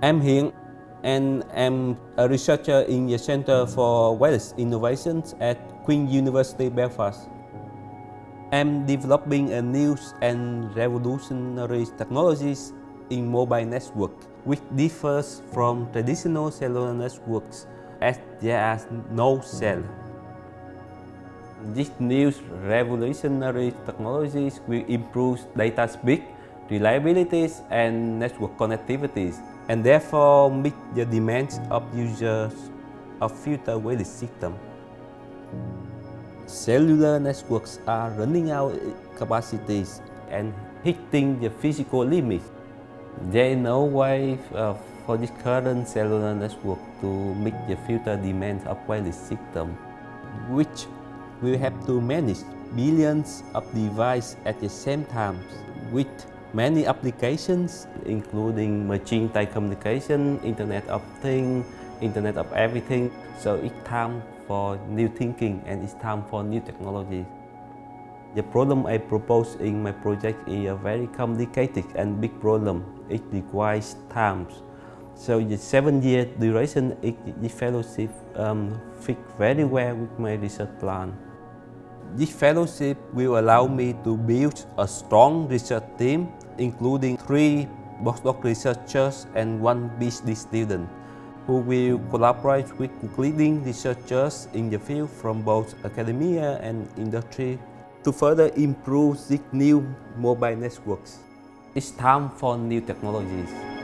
I'm Hien and I'm a researcher in the Center for Wireless Innovations at Queen University Belfast. I'm developing a new and revolutionary technologies in mobile network, which differs from traditional cellular networks as there are no cell. These new revolutionary technologies will improve data speed, reliability, and network connectivities, and therefore meet the demands of users of future wireless systems. Cellular networks are running out capacities and hitting the physical limits. There is no way uh, for this current cellular network to meet the future demands of wireless system, which will have to manage billions of devices at the same time with many applications including machine-type communication, Internet of Things, Internet of Everything. So it's time for new thinking and it's time for new technology. The problem I propose in my project is a very complicated and big problem. It requires time. So the seven-year duration, it, the fellowship um, fit very well with my research plan. This fellowship will allow me to build a strong research team, including three postdoc researchers and one PhD student, who will collaborate with leading researchers in the field from both academia and industry to further improve these new mobile networks. It's time for new technologies.